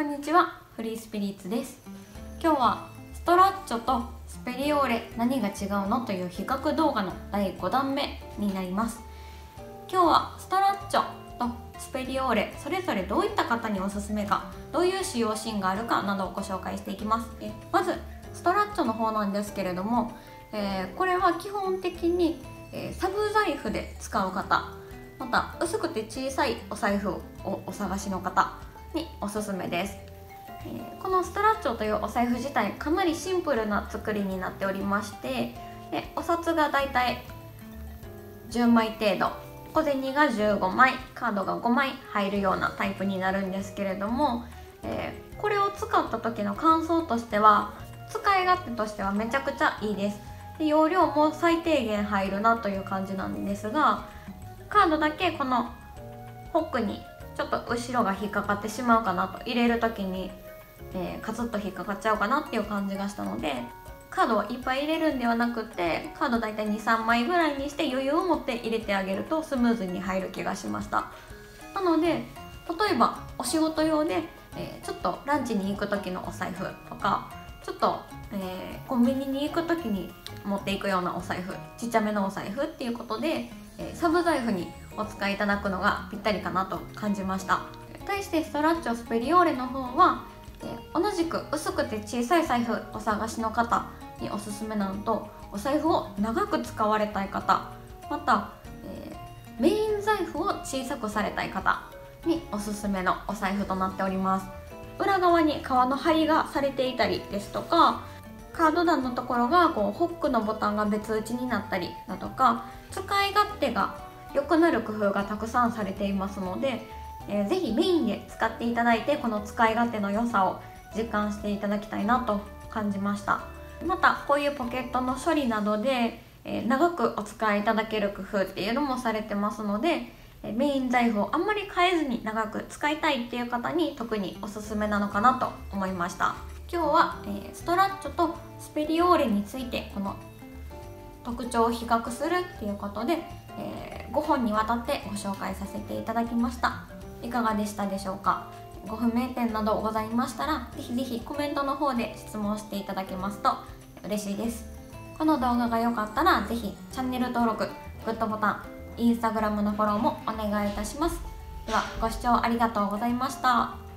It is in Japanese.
こんにちはフリースピリッツです。今日はストラッチョとスペリオーレ何が違うのという比較動画の第5弾目になります。今日はストラッチョとスペリオーレそれぞれどういった方におすすめかどういう使用シーンがあるかなどをご紹介していきます。えまずストラッチョの方なんですけれども、えー、これは基本的に、えー、サブ財布で使う方また薄くて小さいお財布をお探しの方におすすめです、え、このストラッチョというお財布自体かなりシンプルな作りになっておりましてでお札がだいたい10枚程度。小銭が15枚カードが5枚入るようなタイプになるんですけれども、えー、これを使った時の感想としては使い勝手としてはめちゃくちゃいいです。で容量も最低限入るなという感じなんですがカードだけこのホックにちょっと後ろが引っかかってしまうかなと入れる時に、えー、カツッと引っかかっちゃうかなっていう感じがしたのでカードをいっぱい入れるんではなくてカード大体23枚ぐらいにして余裕を持って入れてあげるとスムーズに入る気がしました。なので例えばお仕事用で、えー、ちょっとランチに行く時のお財布とかちょっと、えー、コンビニに行く時に持っていくようなお財布ちっちゃめのお財布っていうことで、えー、サブ財布にお使いいただくのがぴったりかなと感じました。対してストラッチョスペリオーレの方は、え、同じく薄くて小さい財布お探しの方におすすめなのとお財布を長く使われたい方また、えー、メイン財布を小さくされたい方におすすめのお財布となっております。裏側に革の張りがされていたりですとかカード段のところがこうホックのボタンが別打ちになったりだとか使い勝手が良くなる工夫がたくさんされていますので、えー、ぜひメインで使っていただいてこの使い勝手の良さを実感していただきたいなと感じました。またこういうポケットの処理などで、えー、長くお使いいただける工夫っていうのもされてますのでメイン財布をあんまり変えずに長く使いたいっていう方に特におすすめなのかなと思いました。今日は、え、ストラッチョとスペリオーレについてこの特徴を比較するっていうことで、えー、5本にわたってご紹介させていただきました。いかがでしたでしょうか？ご不明点などございましたらぜひぜひコメントの方で質問していただけますと嬉しいです。この動画が良かったらぜひチャンネル登録グッドボタンインスタグラムのフォローもお願いいたします。ではご視聴ありがとうございました。